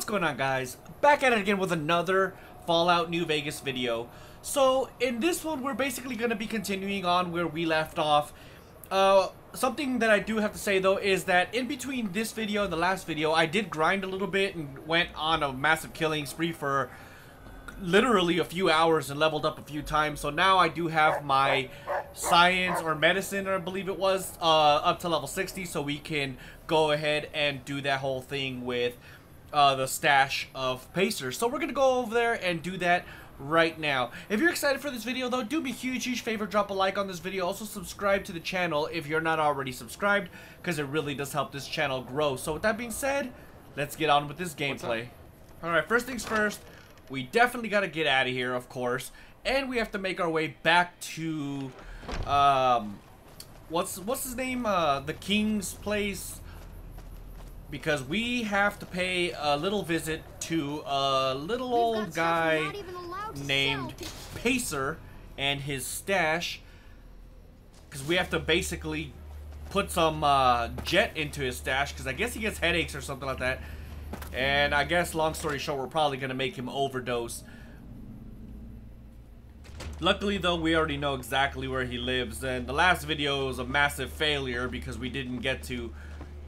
What's going on guys? Back at it again with another Fallout New Vegas video. So in this one we're basically going to be continuing on where we left off. Uh, something that I do have to say though is that in between this video and the last video I did grind a little bit and went on a massive killing spree for literally a few hours and leveled up a few times. So now I do have my science or medicine, or I believe it was, uh, up to level 60. So we can go ahead and do that whole thing with uh, the stash of pacers. So we're going to go over there and do that right now. If you're excited for this video though, do me a huge, huge favor, drop a like on this video. Also subscribe to the channel if you're not already subscribed, because it really does help this channel grow. So with that being said, let's get on with this gameplay. Alright, first things first, we definitely got to get out of here, of course. And we have to make our way back to, um, what's, what's his name? Uh, the King's place because we have to pay a little visit to a little old guy named Pacer and his stash because we have to basically put some uh, jet into his stash because I guess he gets headaches or something like that. And I guess long story short we're probably gonna make him overdose. Luckily though, we already know exactly where he lives, and the last video was a massive failure because we didn't get to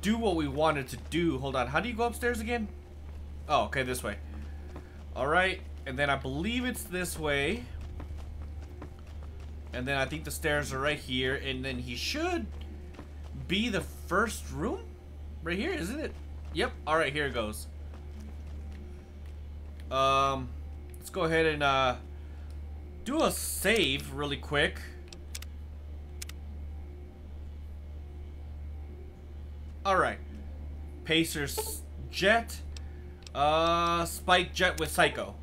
do what we wanted to do. Hold on, how do you go upstairs again? Oh, okay, this way. Alright, and then I believe it's this way. And then I think the stairs are right here, and then he should be the first room? Right here, isn't it? Yep, alright, here it goes. Um, let's go ahead and, uh, do a save really quick. Alright. Pacers Jet. Uh, Spike Jet with Psycho.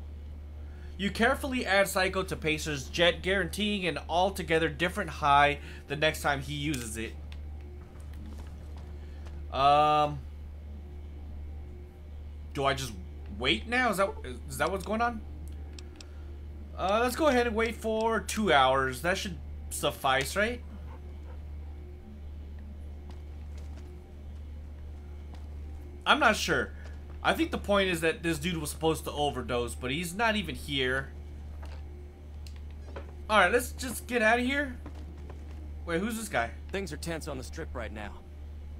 You carefully add Psycho to Pacer's Jet, guaranteeing an altogether different high the next time he uses it. Um, do I just wait now? Is that is that what's going on? Uh, let's go ahead and wait for two hours. That should suffice, right? I'm not sure. I think the point is that this dude was supposed to overdose, but he's not even here. Alright, let's just get out of here. Wait, who's this guy? Things are tense on the strip right now.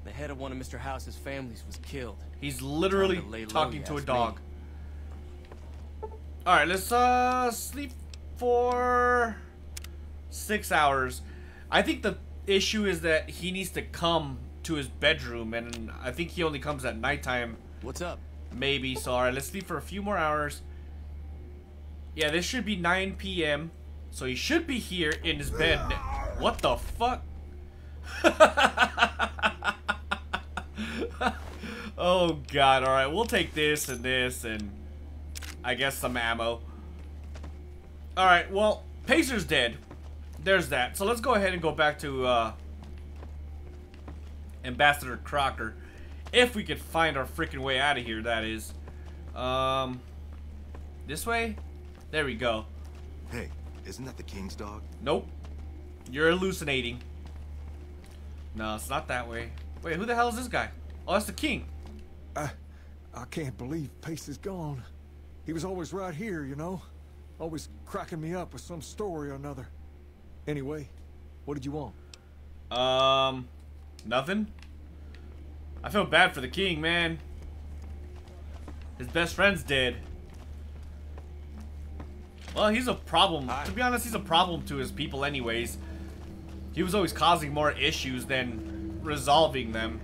The head of one of Mr. House's families was killed. He's literally to talking to a dog. Alright, let's uh sleep for six hours. I think the issue is that he needs to come to his bedroom, and I think he only comes at nighttime. What's up? Maybe. So, alright, let's sleep for a few more hours. Yeah, this should be 9 p.m. So he should be here in his bed. What the fuck? oh god, alright, we'll take this and this and I guess some ammo. Alright, well, Pacer's dead. There's that. So let's go ahead and go back to uh, Ambassador Crocker. If we could find our freaking way out of here, that is. Um, this way? There we go. Hey, isn't that the king's dog? Nope. You're hallucinating. No, it's not that way. Wait, who the hell is this guy? Oh, that's the king. I, I can't believe Pacer's gone. He was always right here, you know? Always cracking me up with some story or another. Anyway, what did you want? Um, nothing. I feel bad for the king, man. His best friend's dead. Well, he's a problem. Hi. To be honest, he's a problem to his people anyways. He was always causing more issues than resolving them.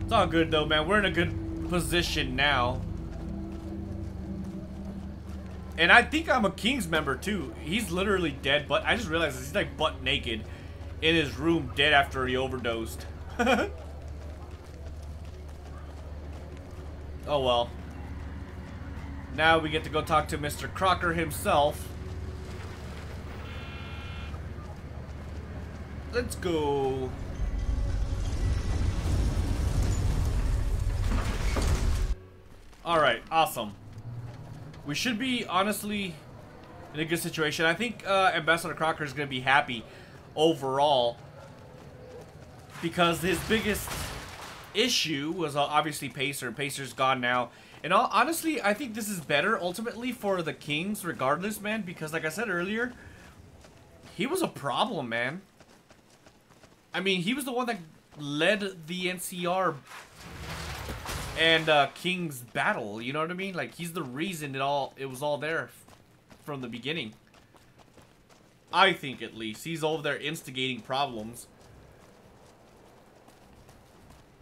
It's all good though, man. We're in a good position now. And I think I'm a King's member too. He's literally dead, but I just realized he's like butt naked in his room dead after he overdosed. oh well. Now we get to go talk to Mr. Crocker himself. Let's go. Alright, awesome. We should be, honestly, in a good situation. I think uh, Ambassador Crocker is going to be happy overall. Because his biggest issue was uh, obviously Pacer. Pacer's gone now. And honestly, I think this is better ultimately for the Kings regardless, man. Because like I said earlier, he was a problem, man. I mean, he was the one that led the NCR and uh, King's battle. You know what I mean? Like, he's the reason it all it was all there from the beginning. I think, at least. He's over there instigating problems.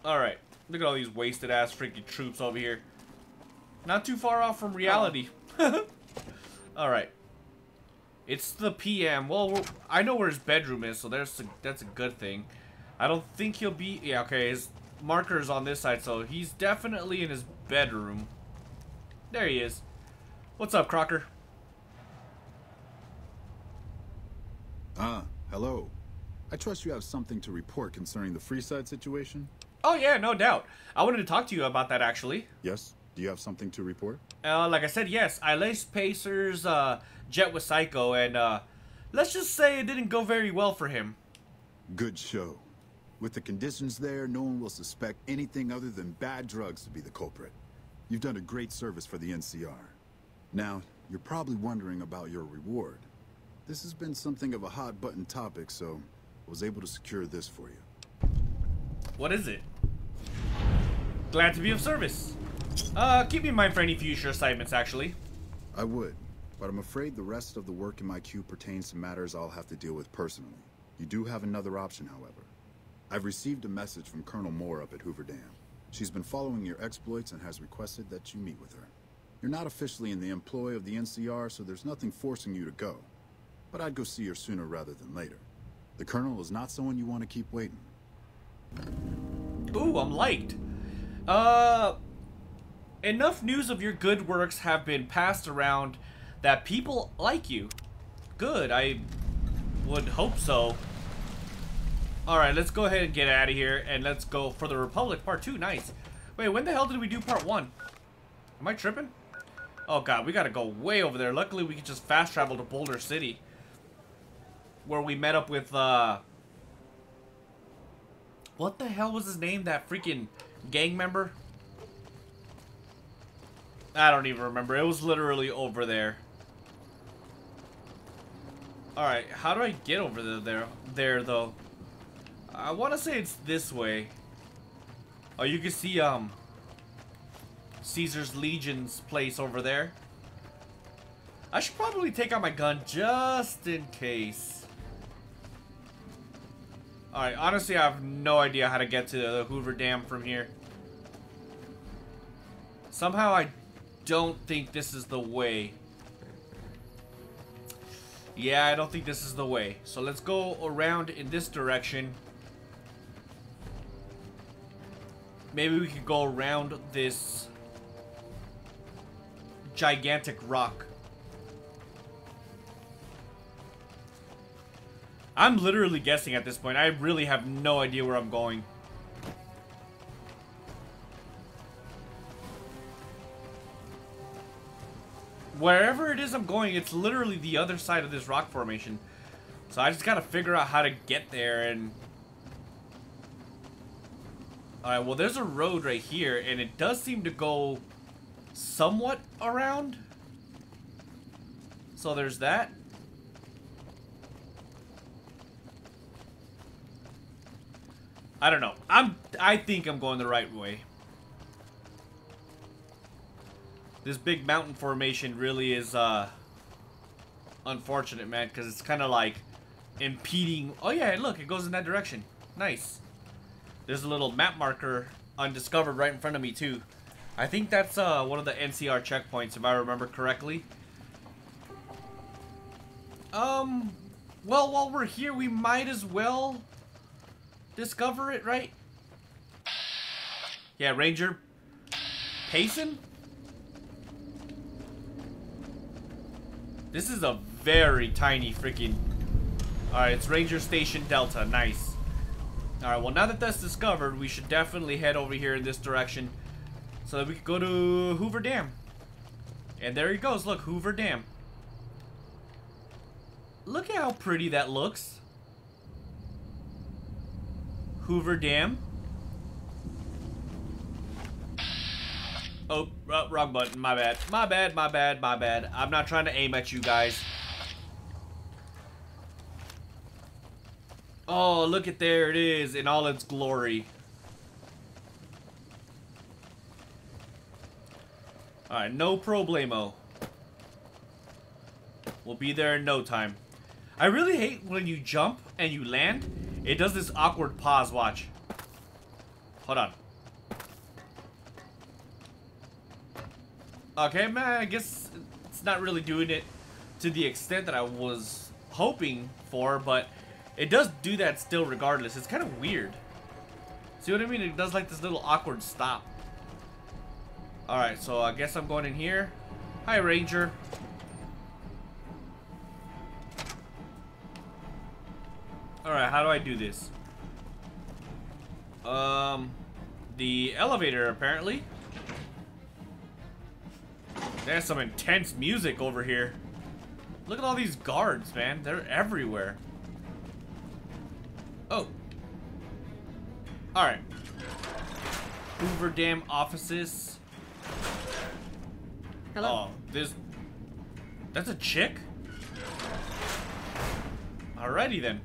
Alright. Look at all these wasted-ass freaking troops over here. Not too far off from reality. Alright. It's the PM. Well, I know where his bedroom is, so there's a, that's a good thing. I don't think he'll be... Yeah, okay, his marker is on this side, so he's definitely in his bedroom. There he is. What's up, Crocker? Ah, hello. I trust you have something to report concerning the Freeside situation? Oh, yeah, no doubt. I wanted to talk to you about that, actually. Yes? Do you have something to report? Uh, like I said, yes. I laced Pacer's uh, jet with Psycho, and uh, let's just say it didn't go very well for him. Good show. With the conditions there, no one will suspect anything other than bad drugs to be the culprit. You've done a great service for the NCR. Now, you're probably wondering about your reward. This has been something of a hot-button topic, so I was able to secure this for you. What is it? Glad to be of service. Uh, keep me in mind for any future assignments, actually. I would, but I'm afraid the rest of the work in my queue pertains to matters I'll have to deal with personally. You do have another option, however. I've received a message from Colonel Moore up at Hoover Dam. She's been following your exploits and has requested that you meet with her. You're not officially in the employ of the NCR, so there's nothing forcing you to go. But I'd go see her sooner rather than later. The Colonel is not someone you want to keep waiting. Ooh, I'm liked. Uh, enough news of your good works have been passed around that people like you. Good, I would hope so. Alright, let's go ahead and get out of here, and let's go for the Republic Part 2. Nice. Wait, when the hell did we do Part 1? Am I tripping? Oh god, we gotta go way over there. Luckily, we can just fast travel to Boulder City. Where we met up with, uh... What the hell was his name? That freaking gang member? I don't even remember. It was literally over there. Alright, how do I get over there, there, there though? I want to say it's this way. Oh, you can see, um, Caesar's Legion's place over there. I should probably take out my gun just in case. Alright, honestly, I have no idea how to get to the Hoover Dam from here. Somehow I don't think this is the way. Yeah, I don't think this is the way. So let's go around in this direction. Maybe we could go around this gigantic rock. I'm literally guessing at this point. I really have no idea where I'm going. Wherever it is I'm going, it's literally the other side of this rock formation. So I just gotta figure out how to get there and... Alright, well there's a road right here, and it does seem to go somewhat around. So there's that. I don't know. I'm I think I'm going the right way. This big mountain formation really is uh unfortunate, man, cuz it's kind of like impeding. Oh yeah, look, it goes in that direction. Nice. There's a little map marker undiscovered right in front of me too. I think that's uh, one of the NCR checkpoints, if I remember correctly. Um, well, while we're here, we might as well discover it, right? Yeah, Ranger Payson? This is a very tiny freaking... Alright, it's Ranger Station Delta. Nice. Alright, well, now that that's discovered, we should definitely head over here in this direction so that we could go to Hoover Dam. And there he goes. Look, Hoover Dam. Look at how pretty that looks. Hoover Dam. Oh, wrong button. My bad. My bad, my bad, my bad. I'm not trying to aim at you guys. Oh, look at there it is in all its glory. Alright, no problemo. We'll be there in no time. I really hate when you jump and you land. It does this awkward pause, watch. Hold on. Okay, man, I guess it's not really doing it to the extent that I was hoping for, but it does do that still regardless. It's kind of weird. See what I mean? It does like this little awkward stop. Alright, so I guess I'm going in here. Hi, Ranger. Alright, how do I do this? Um, the elevator, apparently. There's some intense music over here. Look at all these guards, man. They're everywhere. Oh. Alright. Hoover Dam offices. Hello. Oh, this... That's a chick? Alrighty then.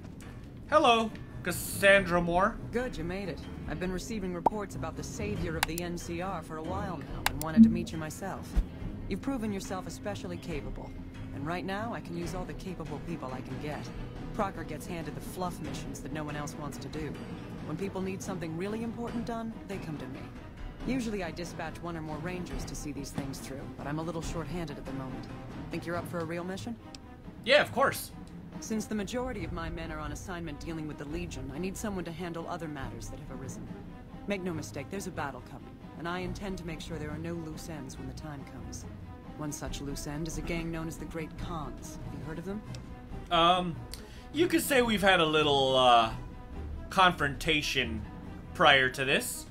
Hello, Cassandra Moore. Good, you made it. I've been receiving reports about the savior of the NCR for a while now and wanted to meet you myself. You've proven yourself especially capable. And right now, I can use all the capable people I can get. Crocker gets handed the fluff missions that no one else wants to do. When people need something really important done, they come to me. Usually I dispatch one or more rangers to see these things through, but I'm a little short-handed at the moment. Think you're up for a real mission? Yeah, of course. Since the majority of my men are on assignment dealing with the Legion, I need someone to handle other matters that have arisen. Make no mistake, there's a battle coming, and I intend to make sure there are no loose ends when the time comes. One such loose end is a gang known as the Great Khans. Have you heard of them? Um, you could say we've had a little, uh, confrontation prior to this.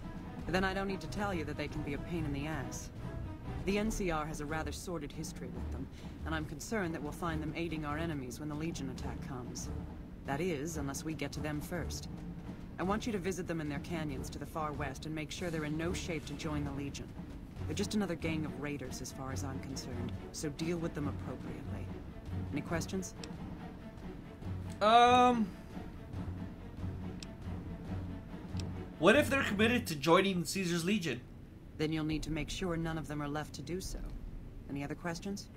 Then I don't need to tell you that they can be a pain in the ass. The NCR has a rather sordid history with them, and I'm concerned that we'll find them aiding our enemies when the Legion attack comes. That is, unless we get to them first. I want you to visit them in their canyons to the far west and make sure they're in no shape to join the Legion. They're just another gang of raiders as far as I'm concerned, so deal with them appropriately. Any questions? Um... What if they're committed to joining Caesar's Legion? Then you'll need to make sure none of them are left to do so. Any other questions?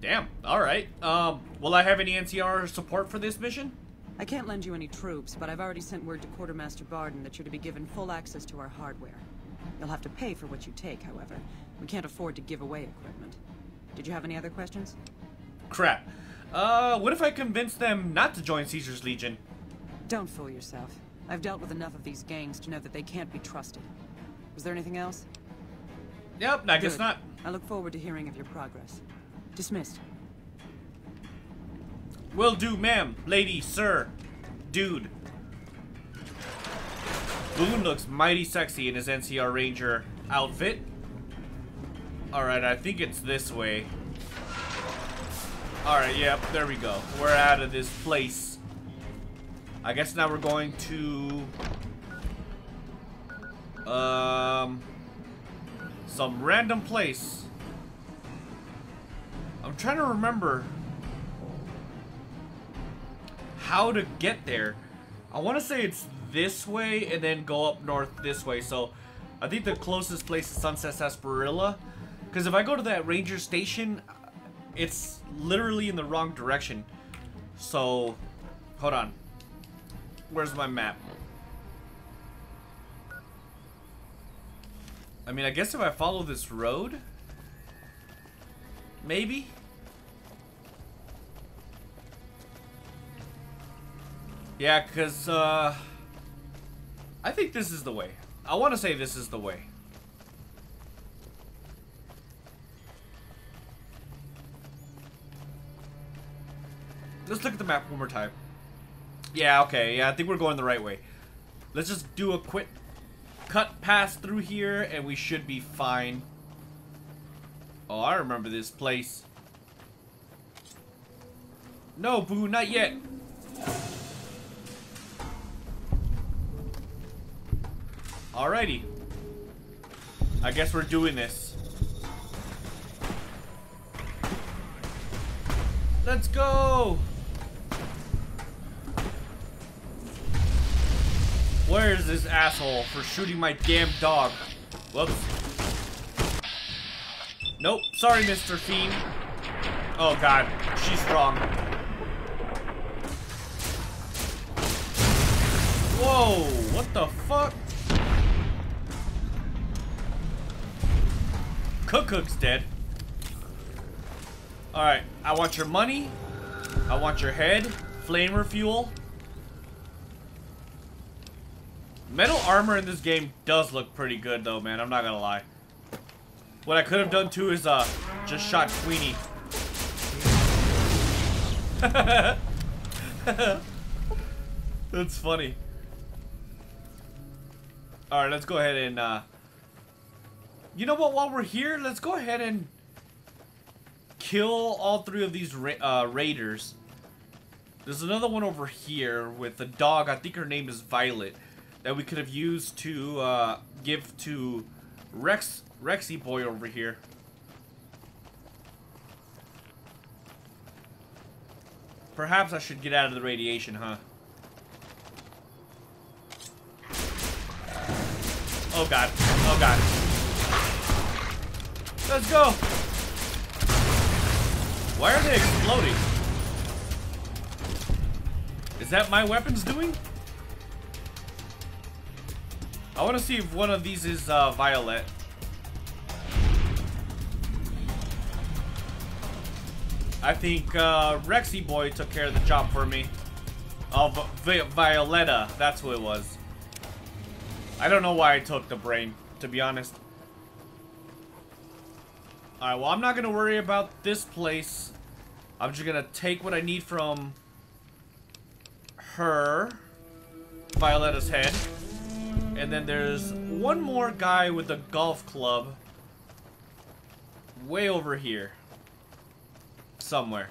Damn, alright. Um, will I have any NCR support for this mission? I can't lend you any troops, but I've already sent word to Quartermaster Bardon that you're to be given full access to our hardware. You'll have to pay for what you take, however. We can't afford to give away equipment. Did you have any other questions? Crap. Uh, what if I convince them not to join Caesar's Legion? Don't fool yourself. I've dealt with enough of these gangs to know that they can't be trusted. Was there anything else? Yep, I guess not. I look forward to hearing of your progress. Dismissed. Will do, ma'am, lady, sir, dude. Boone looks mighty sexy in his NCR Ranger outfit. Alright, I think it's this way. Alright, yep, there we go. We're out of this place. I guess now we're going to... Um... Some random place. I'm trying to remember how to get there. I want to say it's this way and then go up north this way. So I think the closest place is Sunset Sarsaparilla. Because if I go to that ranger station, it's literally in the wrong direction. So, hold on. Where's my map? I mean, I guess if I follow this road, maybe? Yeah, because, uh... I think this is the way. I want to say this is the way. Let's look at the map one more time. Yeah, okay. Yeah, I think we're going the right way. Let's just do a quick cut past through here, and we should be fine. Oh, I remember this place. No, Boo, not yet. Alrighty. I guess we're doing this. Let's go! Where is this asshole for shooting my damn dog? Whoops. Nope. Sorry, Mr. Fiend. Oh god, she's strong. Whoa, what the fuck? Cook Cook's dead. Alright, I want your money. I want your head. Flamer fuel. Metal armor in this game does look pretty good though, man. I'm not gonna lie. What I could have done too is uh just shot Queenie. That's funny. Alright, let's go ahead and uh You know what, while we're here, let's go ahead and kill all three of these ra uh, raiders. There's another one over here with the dog. I think her name is Violet. That we could have used to uh, give to Rex Rexy boy over here. Perhaps I should get out of the radiation, huh? Oh god. Oh god. Let's go! Why are they exploding? Is that my weapons doing? I want to see if one of these is uh, Violet. I think uh, Rexy Boy took care of the job for me. Oh, Vi Violetta. That's who it was. I don't know why I took the brain, to be honest. Alright, well, I'm not going to worry about this place. I'm just going to take what I need from her. Violetta's head. And then there's one more guy with a golf club. Way over here. Somewhere.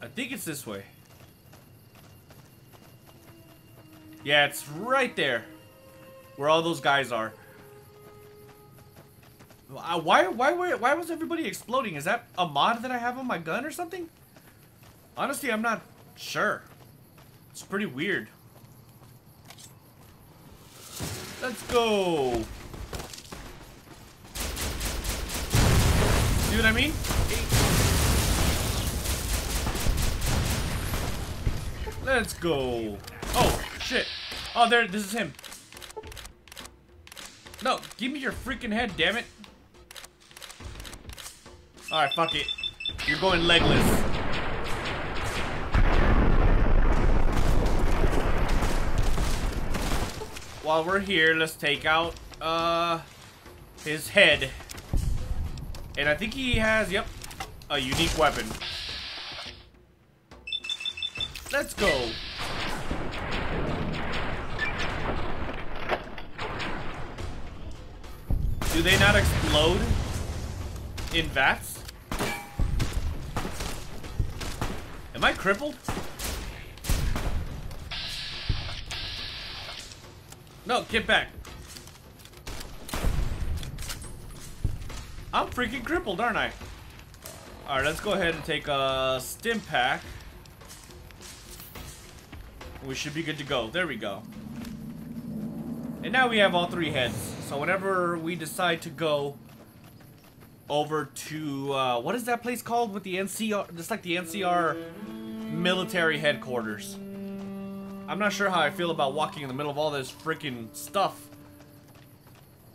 I think it's this way. Yeah, it's right there. Where all those guys are. Uh, why, why, why, why was everybody exploding? Is that a mod that I have on my gun or something? Honestly, I'm not sure. It's pretty weird. Let's go. See what I mean? Let's go. Oh, shit. Oh, there, this is him. No, give me your freaking head, damn it. Alright, fuck it. You're going legless. While we're here, let's take out, uh, his head. And I think he has, yep, a unique weapon. Let's go. Do they not explode in vats? Am I crippled? No, get back. I'm freaking crippled, aren't I? Alright, let's go ahead and take a stim pack. We should be good to go. There we go. And now we have all three heads. So whenever we decide to go over to, uh, what is that place called with the NCR? Just like the NCR military headquarters. I'm not sure how I feel about walking in the middle of all this freaking stuff.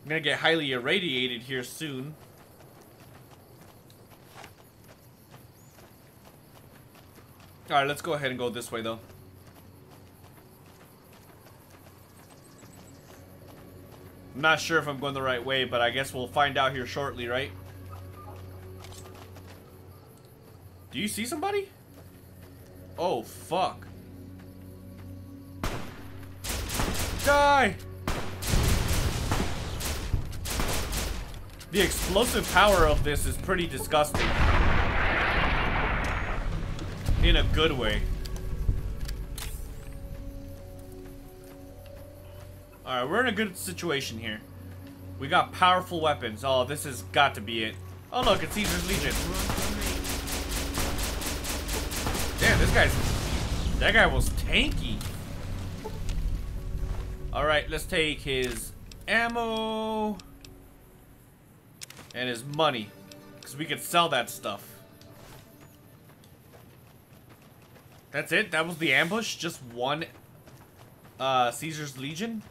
I'm gonna get highly irradiated here soon. Alright, let's go ahead and go this way, though. I'm not sure if I'm going the right way, but I guess we'll find out here shortly, right? Do you see somebody? Oh, fuck. Die! The explosive power of this is pretty disgusting. In a good way. Alright, we're in a good situation here. We got powerful weapons. Oh, this has got to be it. Oh look, it's Caesar's Legion. Damn, this guy's... That guy was tanky. Alright, let's take his ammo... And his money. Because we could sell that stuff. That's it? That was the ambush? Just one uh, Caesar's Legion?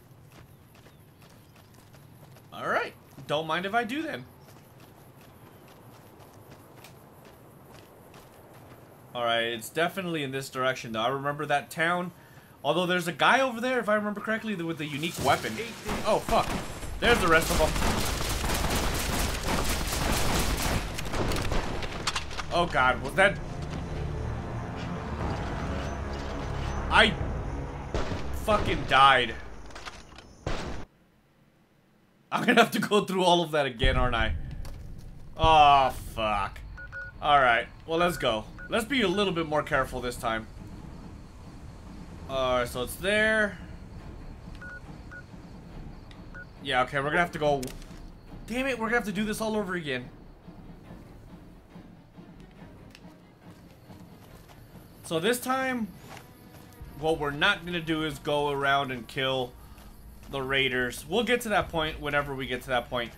Alright. Don't mind if I do then. Alright, it's definitely in this direction though. I remember that town. Although there's a guy over there, if I remember correctly, with a unique weapon. Oh, fuck. There's the rest of them. Oh god, was that... I fucking died. I'm gonna have to go through all of that again, aren't I? Oh, fuck. Alright, well, let's go. Let's be a little bit more careful this time. Alright, so it's there. Yeah, okay, we're gonna have to go... Damn it, we're gonna have to do this all over again. So this time, what we're not gonna do is go around and kill the raiders. We'll get to that point whenever we get to that point.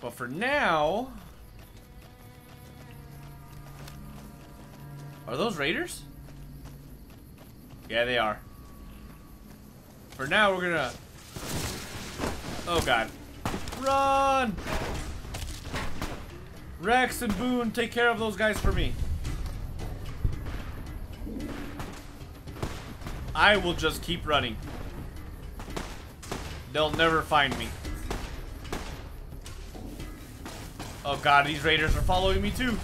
But for now... Are those raiders? Yeah, they are. For now, we're gonna... Oh, God. Run! Rex and Boone, take care of those guys for me. I will just keep running. They'll never find me. Oh god, these raiders are following me too.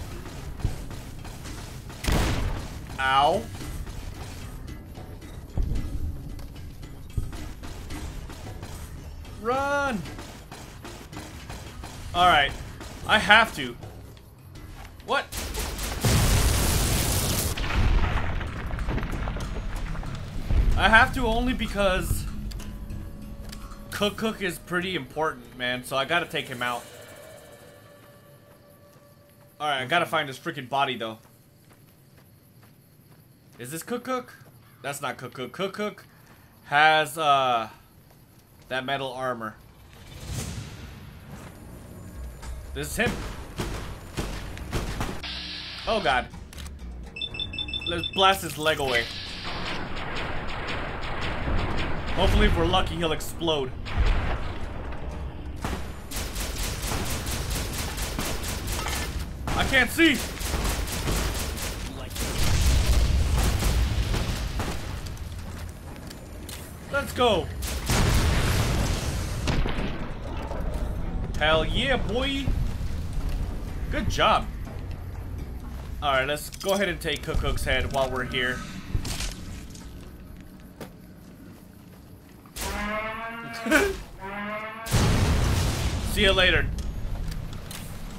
Ow. Run! Alright. I have to. What? I have to only because Cook Cook is pretty important, man, so I gotta take him out. Alright, I gotta find his freaking body, though. Is this Cook Cook? That's not Cook Cook. Cook Cook has, uh, that metal armor. This is him. Oh, God. Let's blast his leg away. Hopefully, if we're lucky, he'll explode. I can't see! Let's go! Hell yeah, boy! Good job. Alright, let's go ahead and take Cook Cook's head while we're here. See you later.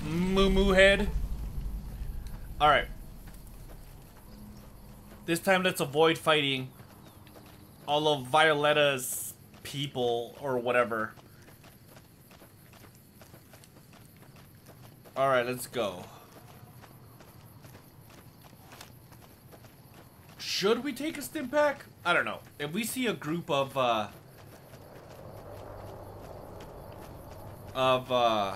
Moo moo head. Alright. This time let's avoid fighting all of Violetta's people or whatever. Alright, let's go. Should we take a stim pack? I don't know. If we see a group of, uh... Of, uh...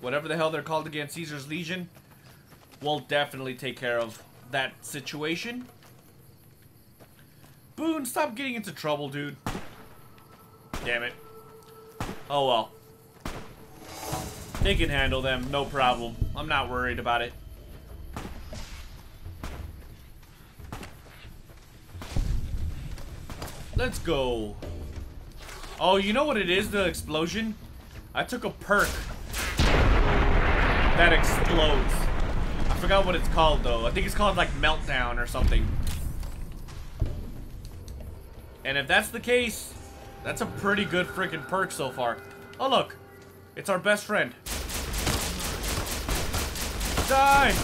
Whatever the hell they're called again, Caesar's Legion, we'll definitely take care of that situation. Boone, stop getting into trouble, dude. Damn it. Oh well. They can handle them, no problem. I'm not worried about it. Let's go. Oh, you know what it is, the explosion? I took a perk that explodes. I forgot what it's called, though. I think it's called, like, Meltdown or something. And if that's the case, that's a pretty good freaking perk so far. Oh, look. It's our best friend. Die!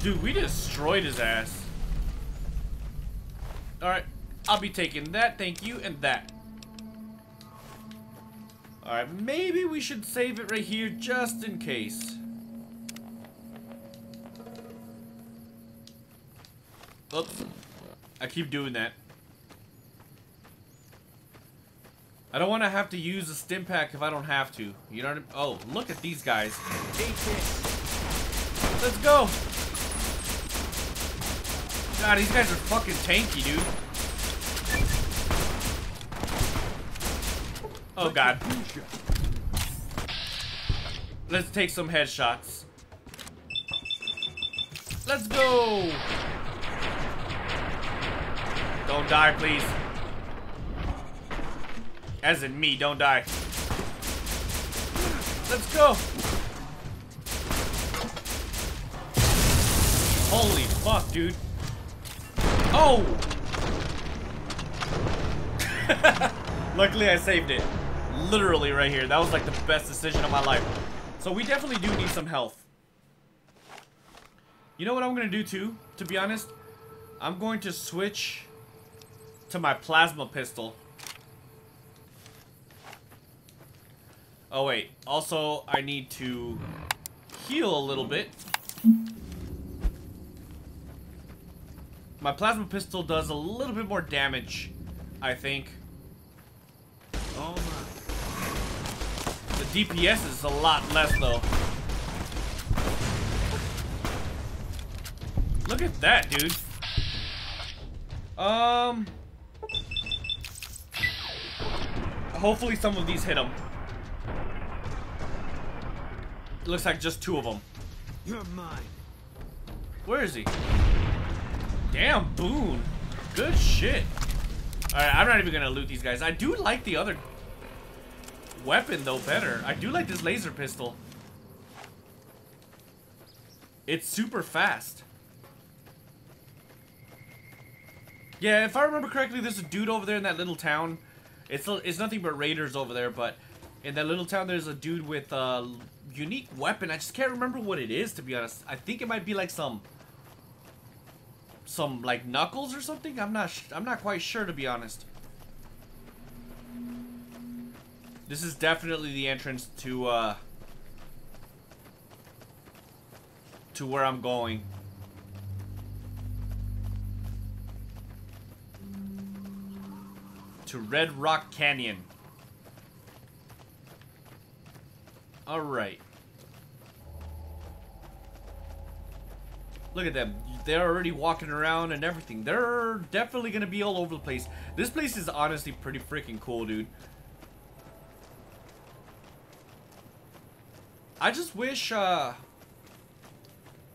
Dude, we destroyed his ass. Alright, I'll be taking that, thank you, and that. Alright, maybe we should save it right here just in case. Oops. I keep doing that. I don't want to have to use a stim pack if I don't have to. You know what I mean? Oh, look at these guys. Let's go. God, these guys are fucking tanky, dude. Oh god. Let's take some headshots. Let's go! Don't die, please. As in me, don't die. Let's go! Holy fuck, dude. Oh! Luckily, I saved it. Literally right here. That was like the best decision of my life. So we definitely do need some health. You know what I'm going to do too, to be honest? I'm going to switch to my plasma pistol. Oh wait, also I need to heal a little bit. My plasma pistol does a little bit more damage, I think. Oh my. The DPS is a lot less though. Look at that, dude. Um... Hopefully some of these hit him. It looks like just two of them. You're mine. Where is he? Damn, Boone. Good shit. Alright, I'm not even gonna loot these guys. I do like the other weapon, though, better. I do like this laser pistol. It's super fast. Yeah, if I remember correctly, there's a dude over there in that little town. It's it's nothing but raiders over there, but in that little town, there's a dude with a unique weapon. I just can't remember what it is, to be honest. I think it might be like some some like knuckles or something. I'm not I'm not quite sure to be honest. This is definitely the entrance to uh to where I'm going. To Red Rock Canyon. Alright. Look at them. They're already walking around and everything. They're definitely going to be all over the place. This place is honestly pretty freaking cool, dude. I just wish uh,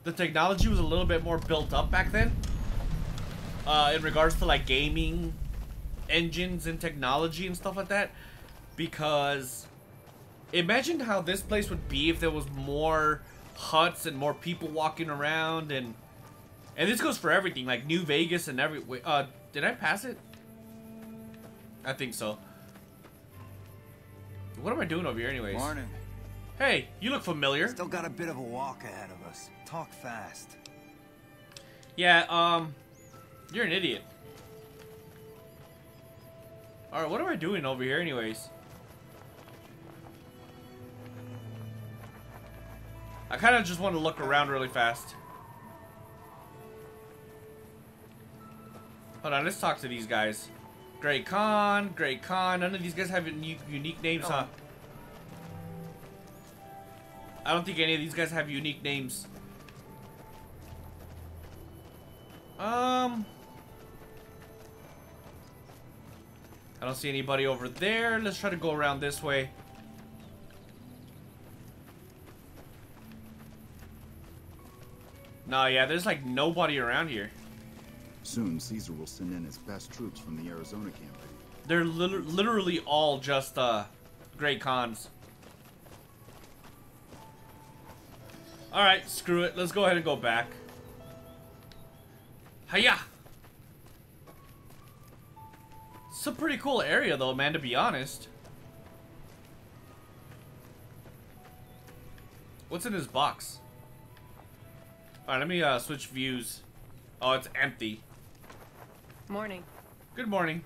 the technology was a little bit more built up back then. Uh, in regards to like gaming engines and technology and stuff like that. Because imagine how this place would be if there was more huts and more people walking around and and this goes for everything like New Vegas and every uh did I pass it I think so what am I doing over here anyways Morning. hey you look familiar Still got a bit of a walk ahead of us. Talk fast. yeah um you're an idiot alright what am I doing over here anyways I kind of just want to look around really fast. Hold on, let's talk to these guys. Great Khan, Great Khan. None of these guys have unique, unique names, huh? I don't think any of these guys have unique names. Um... I don't see anybody over there. Let's try to go around this way. No, yeah, there's like nobody around here. Soon, Caesar will send in his best troops from the Arizona campaign. They're liter literally all just uh, Great Khans. Alright, screw it. Let's go ahead and go back. Hiya! It's a pretty cool area though, man, to be honest. What's in this box? Alright, let me uh, switch views. Oh, it's empty. Morning. Good morning.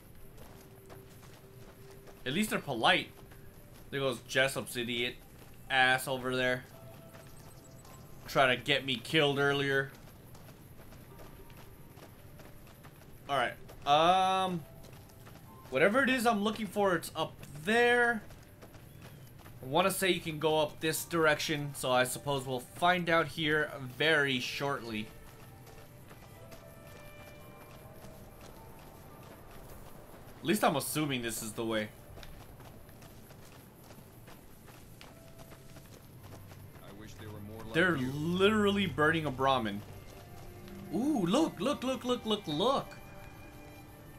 At least they're polite. There goes Jessup's idiot ass over there. Try to get me killed earlier. Alright. Um whatever it is I'm looking for, it's up there. I want to say you can go up this direction, so I suppose we'll find out here very shortly. At least I'm assuming this is the way. I wish there were more like They're literally burning a Brahmin. Ooh, look, look, look, look, look, look.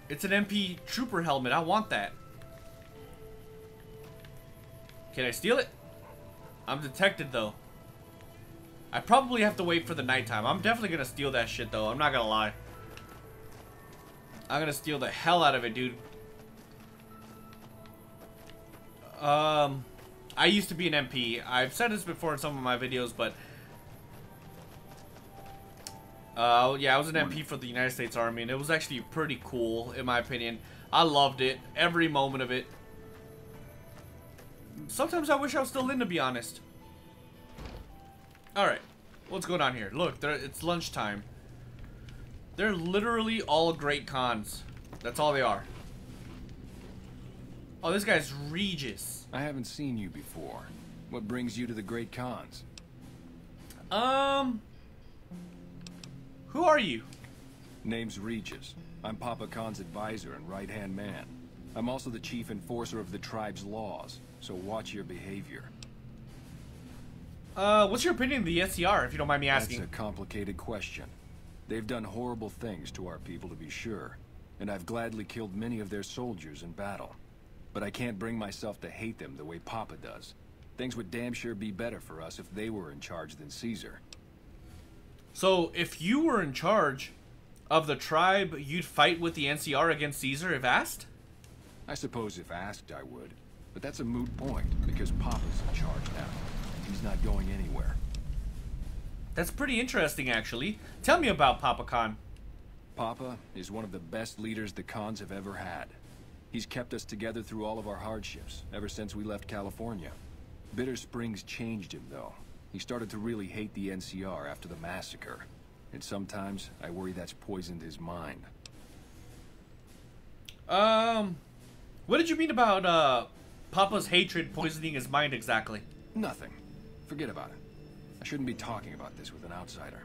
It's an MP trooper helmet. I want that. Can I steal it? I'm detected though. I probably have to wait for the nighttime. I'm definitely gonna steal that shit though. I'm not gonna lie. I'm gonna steal the hell out of it, dude. Um, I used to be an MP. I've said this before in some of my videos, but uh, yeah, I was an MP for the United States Army, and it was actually pretty cool, in my opinion. I loved it, every moment of it. Sometimes I wish I was still in, to be honest. Alright, what's going on here? Look, there- it's lunchtime. They're literally all great Khans. That's all they are. Oh, this guy's Regis. I haven't seen you before. What brings you to the Great Khans? Um... Who are you? Name's Regis. I'm Papa Khan's advisor and right-hand man. I'm also the chief enforcer of the tribe's laws, so watch your behavior. Uh, what's your opinion of the NCR, if you don't mind me asking? That's a complicated question. They've done horrible things to our people, to be sure, and I've gladly killed many of their soldiers in battle. But I can't bring myself to hate them the way Papa does. Things would damn sure be better for us if they were in charge than Caesar. So, if you were in charge of the tribe, you'd fight with the NCR against Caesar if asked? I suppose if asked, I would. But that's a moot point, because Papa's in charge now. He's not going anywhere. That's pretty interesting, actually. Tell me about Papa Khan. Papa is one of the best leaders the Khans have ever had. He's kept us together through all of our hardships, ever since we left California. Bitter Springs changed him, though. He started to really hate the NCR after the massacre. And sometimes, I worry that's poisoned his mind. Um, what did you mean about, uh, Papa's hatred poisoning his mind exactly? Nothing. Forget about it. I shouldn't be talking about this with an outsider.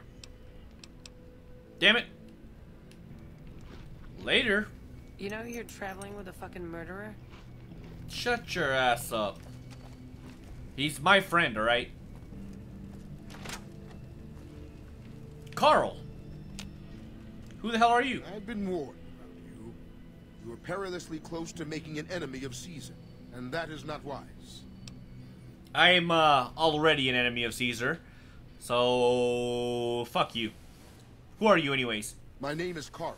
Damn it. Later. You know you're traveling with a fucking murderer? Shut your ass up. He's my friend, alright? Carl! Who the hell are you? I've been warned about you. You are perilously close to making an enemy of Caesar, and that is not wise. I'm, uh, already an enemy of Caesar. So, fuck you. Who are you anyways? My name is Carl.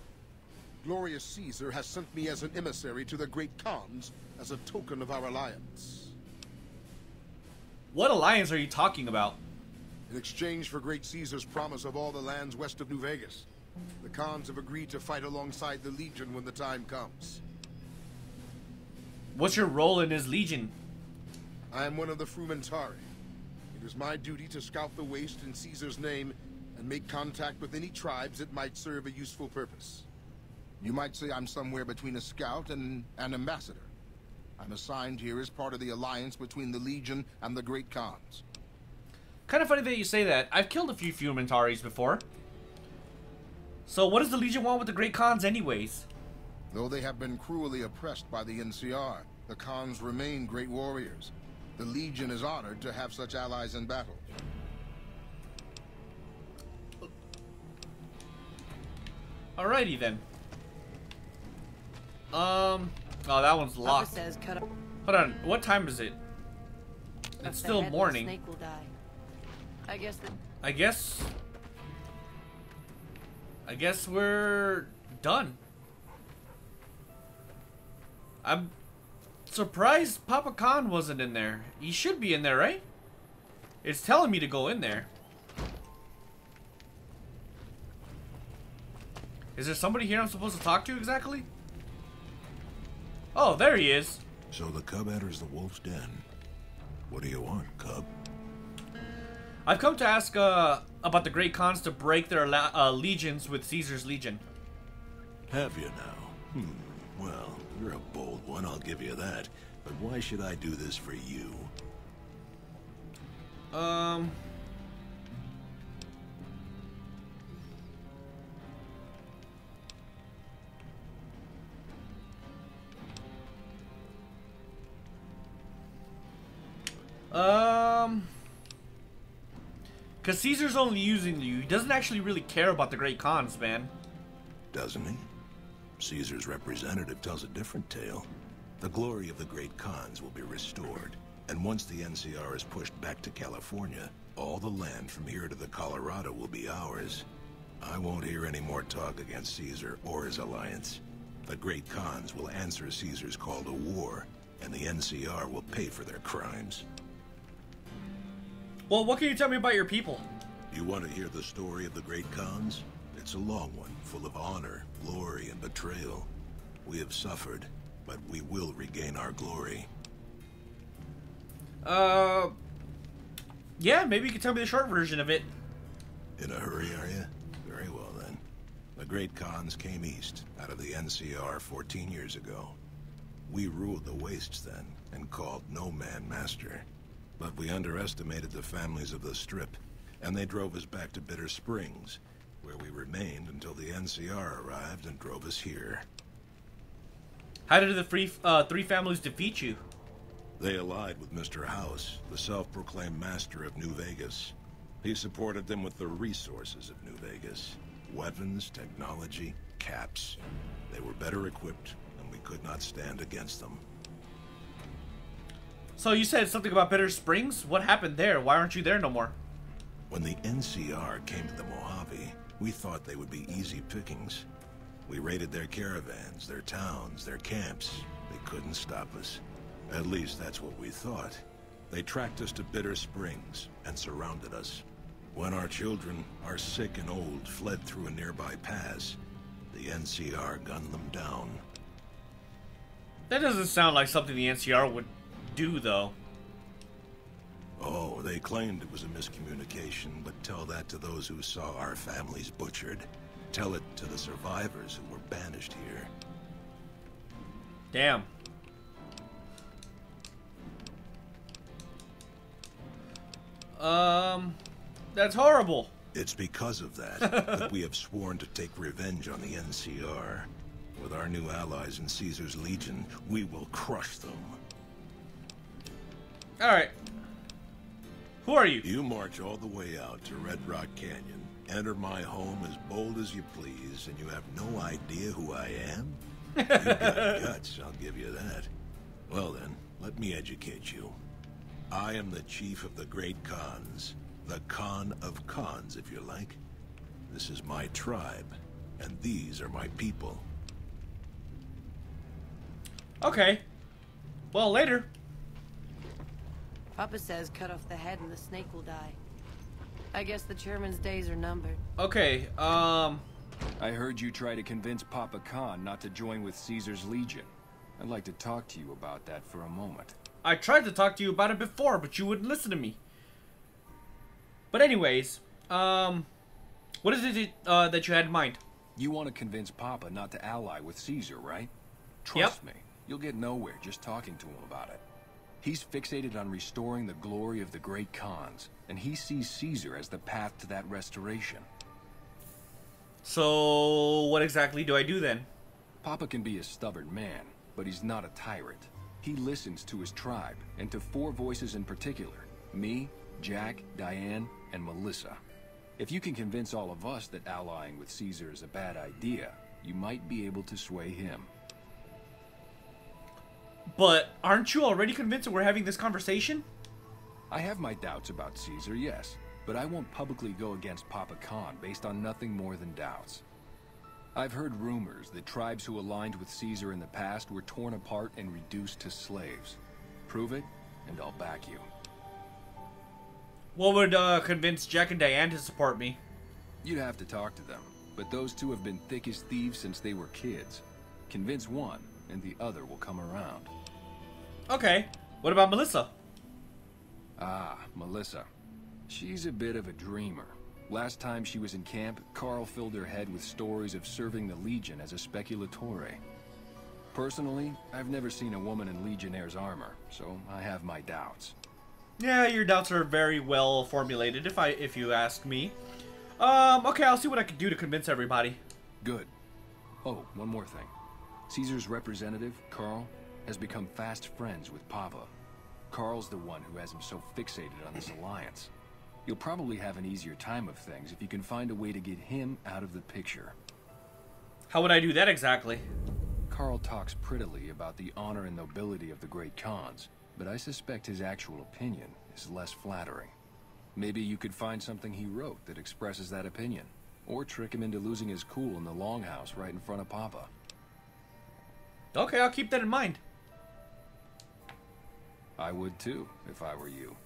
Glorious Caesar has sent me as an emissary to the great Khans as a token of our alliance. What alliance are you talking about? In exchange for great Caesar's promise of all the lands west of New Vegas, the Khans have agreed to fight alongside the Legion when the time comes. What's your role in his legion? I am one of the Frumentarii. It is my duty to scout the waste in Caesar's name and make contact with any tribes that might serve a useful purpose. You might say I'm somewhere between a scout and an ambassador. I'm assigned here as part of the alliance between the Legion and the Great Khans. Kind of funny that you say that. I've killed a few Fumentaris before. So what does the Legion want with the Great Khans anyways? Though they have been cruelly oppressed by the NCR, the Khans remain great warriors. The Legion is honored to have such allies in battle. Alrighty then. Um, oh that one's Papa locked. says cut Hold on, what time is it? the It's still head and the morning. snake will die. I guess that I guess... I guess we're done. I'm surprised Papa Khan wasn't in there. He should be in there, right? It's telling me to go in there. Is there somebody here I'm supposed to talk to exactly? Oh, there he is. So the cub enters the wolf's den. What do you want, Cub? I've come to ask uh, about the Great Khans to break their uh, legions with Caesar's legion. Have you now? Hmm. Well, you're a bold one, I'll give you that. But why should I do this for you? Um. Um. Because Caesar's only using you. He doesn't actually really care about the Great Khans, man. Doesn't he? Caesar's representative tells a different tale. The glory of the great Khans will be restored, and once the NCR is pushed back to California, all the land from here to the Colorado will be ours. I won't hear any more talk against Caesar or his alliance. The great Khans will answer Caesar's call to war, and the NCR will pay for their crimes. Well, what can you tell me about your people? You want to hear the story of the great Khans? It's a long one, full of honor, glory, and betrayal. We have suffered, but we will regain our glory. Uh. Yeah, maybe you can tell me the short version of it. In a hurry, are you? Very well, then. The great Khans came east, out of the NCR 14 years ago. We ruled the wastes then, and called no man master. But we underestimated the families of the Strip, and they drove us back to Bitter Springs, where we remained until the NCR arrived and drove us here. How did the three, uh, three families defeat you? They allied with Mr. House, the self-proclaimed master of New Vegas. He supported them with the resources of New Vegas. Weapons, technology, caps. They were better equipped, and we could not stand against them. So you said something about Bitter Springs? What happened there? Why aren't you there no more? When the NCR came to the Mojave, we thought they would be easy pickings. We raided their caravans, their towns, their camps. They couldn't stop us. At least that's what we thought. They tracked us to Bitter Springs and surrounded us. When our children, our sick and old, fled through a nearby pass, the NCR gunned them down. That doesn't sound like something the NCR would do, though. Oh, they claimed it was a miscommunication, but tell that to those who saw our families butchered. Tell it to the survivors who were banished here. Damn. Um, that's horrible. It's because of that that we have sworn to take revenge on the NCR. With our new allies in Caesar's Legion, we will crush them. Alright. Who are you? You march all the way out to Red Rock Canyon, enter my home as bold as you please, and you have no idea who I am? You got guts, I'll give you that. Well then, let me educate you. I am the chief of the Great Khans. The Khan of Khans, if you like. This is my tribe, and these are my people. Okay. Well, later. Papa says cut off the head and the snake will die. I guess the chairman's days are numbered. Okay, um... I heard you try to convince Papa Khan not to join with Caesar's Legion. I'd like to talk to you about that for a moment. I tried to talk to you about it before, but you wouldn't listen to me. But anyways, um... What is it uh, that you had in mind? You want to convince Papa not to ally with Caesar, right? Trust me, you'll get nowhere just talking to him about it. He's fixated on restoring the glory of the great Khans, and he sees Caesar as the path to that restoration. So, what exactly do I do then? Papa can be a stubborn man, but he's not a tyrant. He listens to his tribe, and to four voices in particular. Me, Jack, Diane, and Melissa. If you can convince all of us that allying with Caesar is a bad idea, you might be able to sway him. But aren't you already convinced that we're having this conversation? I have my doubts about Caesar, yes, but I won't publicly go against Papa Khan based on nothing more than doubts. I've heard rumors that tribes who aligned with Caesar in the past were torn apart and reduced to slaves. Prove it, and I'll back you. What would uh, convince Jack and Diane to support me? You'd have to talk to them, but those two have been thick as thieves since they were kids. Convince one, and the other will come around. Okay. What about Melissa? Ah, Melissa. She's a bit of a dreamer. Last time she was in camp, Carl filled her head with stories of serving the Legion as a speculatore. Personally, I've never seen a woman in Legionnaire's armor, so I have my doubts. Yeah, your doubts are very well formulated, if I if you ask me. Um, okay, I'll see what I can do to convince everybody. Good. Oh, one more thing. Caesar's representative, Carl, has become fast friends with Papa. Carl's the one who has him so fixated on this alliance. You'll probably have an easier time of things if you can find a way to get him out of the picture. How would I do that exactly? Carl talks prettily about the honor and nobility of the great Khans, but I suspect his actual opinion is less flattering. Maybe you could find something he wrote that expresses that opinion, or trick him into losing his cool in the longhouse right in front of Papa. Okay, I'll keep that in mind. I would too, if I were you.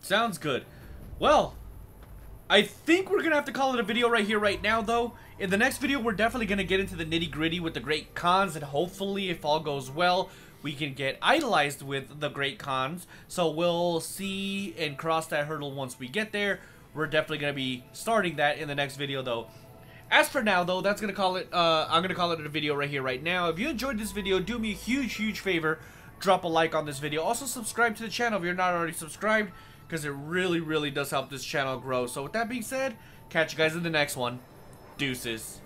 Sounds good. Well, I think we're gonna have to call it a video right here, right now, though. In the next video, we're definitely gonna get into the nitty gritty with the Great Khans, and hopefully, if all goes well, we can get idolized with the Great Khans. So we'll see and cross that hurdle once we get there. We're definitely gonna be starting that in the next video, though. As for now, though, that's gonna call it. Uh, I'm gonna call it a video right here, right now. If you enjoyed this video, do me a huge, huge favor. Drop a like on this video. Also, subscribe to the channel if you're not already subscribed because it really, really does help this channel grow. So with that being said, catch you guys in the next one. Deuces.